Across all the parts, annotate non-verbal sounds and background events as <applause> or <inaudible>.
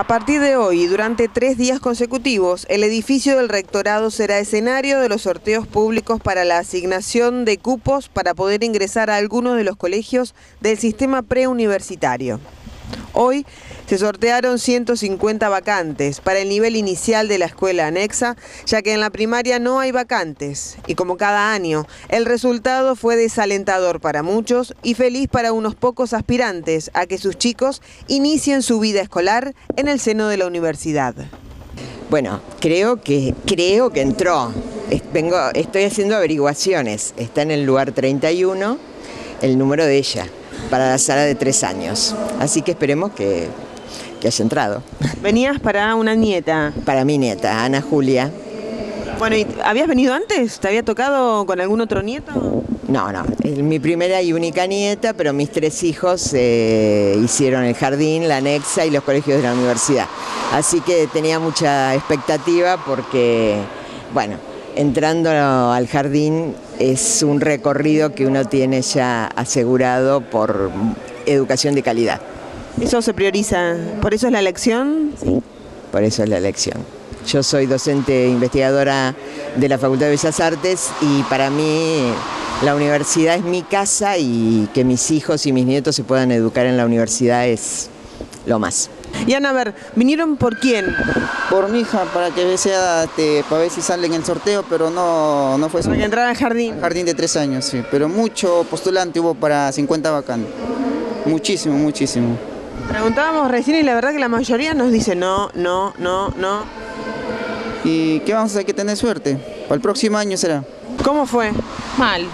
A partir de hoy durante tres días consecutivos, el edificio del rectorado será escenario de los sorteos públicos para la asignación de cupos para poder ingresar a algunos de los colegios del sistema preuniversitario. Hoy se sortearon 150 vacantes para el nivel inicial de la escuela anexa, ya que en la primaria no hay vacantes. Y como cada año, el resultado fue desalentador para muchos y feliz para unos pocos aspirantes a que sus chicos inicien su vida escolar en el seno de la universidad. Bueno, creo que, creo que entró. Vengo, estoy haciendo averiguaciones. Está en el lugar 31 el número de ella para la sala de tres años. Así que esperemos que, que haya entrado. ¿Venías para una nieta? Para mi nieta, Ana Julia. Bueno, ¿y habías venido antes? ¿Te había tocado con algún otro nieto? No, no, es mi primera y única nieta, pero mis tres hijos eh, hicieron el jardín, la anexa y los colegios de la universidad. Así que tenía mucha expectativa porque, bueno, entrando al jardín es un recorrido que uno tiene ya asegurado por educación de calidad. ¿Eso se prioriza? ¿Por eso es la elección? Sí, por eso es la elección. Yo soy docente investigadora de la Facultad de Bellas Artes y para mí la universidad es mi casa y que mis hijos y mis nietos se puedan educar en la universidad es lo más. Y Ana, a ver, ¿vinieron por quién? Por mi hija, para que sea, este, para ver si sale en el sorteo, pero no, no fue Para que entrara al jardín. Jardín de tres años, sí. Pero mucho postulante hubo para 50 vacantes. Muchísimo, muchísimo. Preguntábamos recién y la verdad que la mayoría nos dice no, no, no, no. ¿Y qué vamos a hacer que tener suerte? Para el próximo año será. ¿Cómo fue? Mal,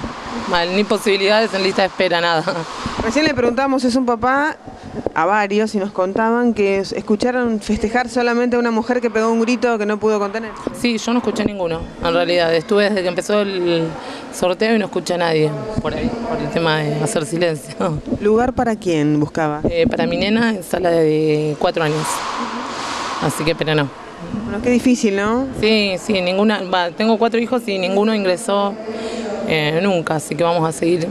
mal, ni posibilidades en lista de espera, nada. Recién le preguntamos, es un papá a varios y nos contaban que escucharon festejar solamente a una mujer que pegó un grito que no pudo contener. Sí, yo no escuché ninguno, en realidad. Estuve desde que empezó el sorteo y no escuché a nadie por ahí, por el tema de hacer silencio. <laughs> ¿Lugar para quién buscaba? Eh, para mi nena en sala de cuatro años. Así que, pero no. Bueno, qué difícil, ¿no? Sí, sí, ninguna. Va, tengo cuatro hijos y ninguno ingresó eh, nunca, así que vamos a seguir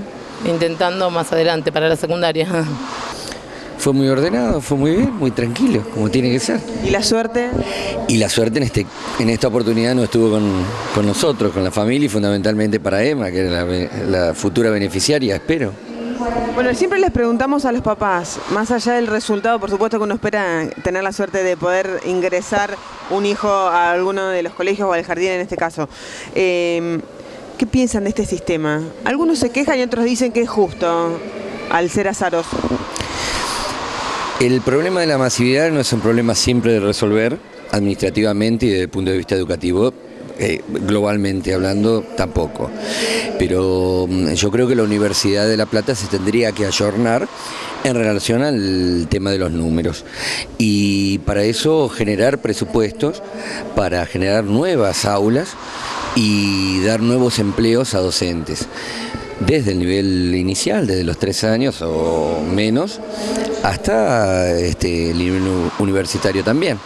intentando más adelante para la secundaria. <laughs> Fue muy ordenado, fue muy bien, muy tranquilo, como tiene que ser. ¿Y la suerte? Y la suerte en, este, en esta oportunidad no estuvo con, con nosotros, con la familia y fundamentalmente para Emma, que era la, la futura beneficiaria, espero. Bueno, siempre les preguntamos a los papás, más allá del resultado, por supuesto que uno espera tener la suerte de poder ingresar un hijo a alguno de los colegios o al jardín en este caso. Eh, ¿Qué piensan de este sistema? Algunos se quejan y otros dicen que es justo al ser azaroso. El problema de la masividad no es un problema siempre de resolver administrativamente y desde el punto de vista educativo. Eh, globalmente hablando, tampoco. Pero mm, yo creo que la Universidad de La Plata se tendría que ayornar en relación al tema de los números. Y para eso generar presupuestos, para generar nuevas aulas y dar nuevos empleos a docentes desde el nivel inicial, desde los tres años o menos, hasta este, el nivel universitario también.